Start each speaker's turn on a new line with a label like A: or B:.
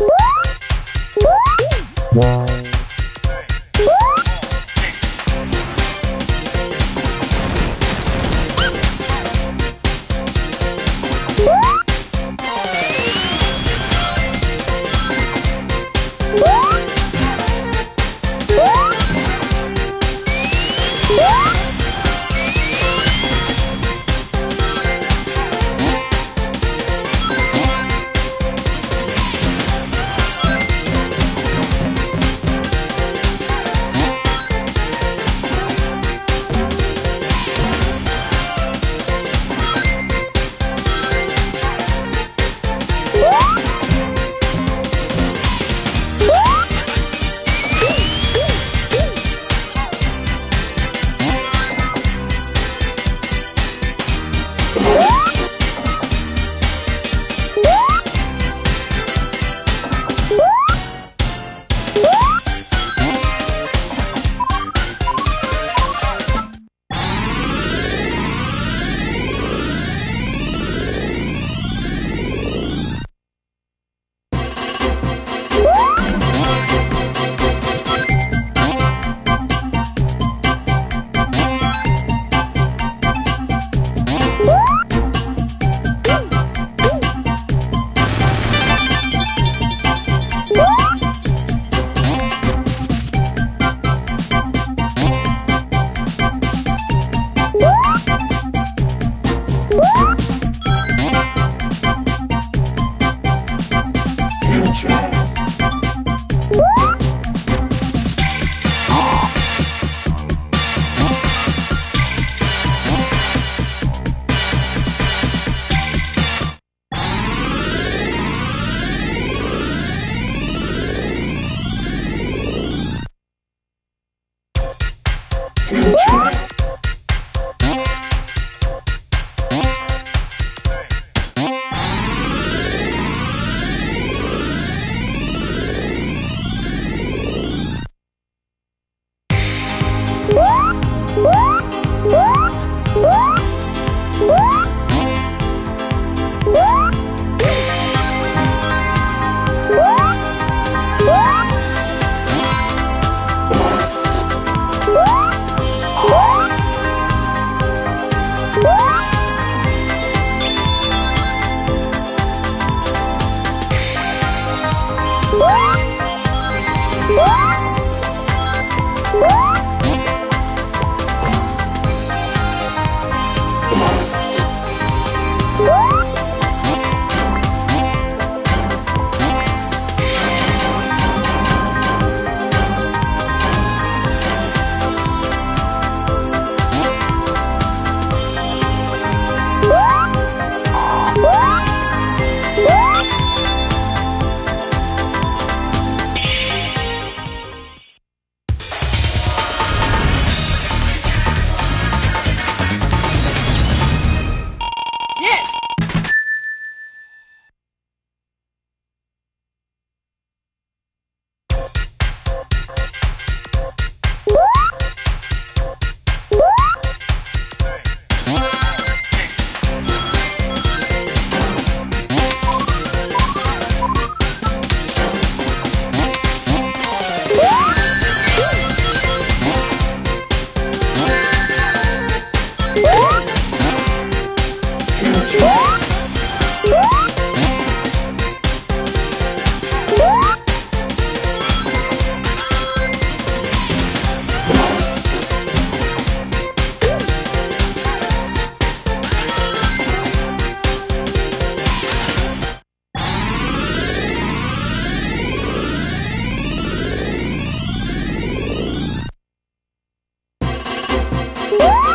A: Wow. Yeah. Woo! Woo!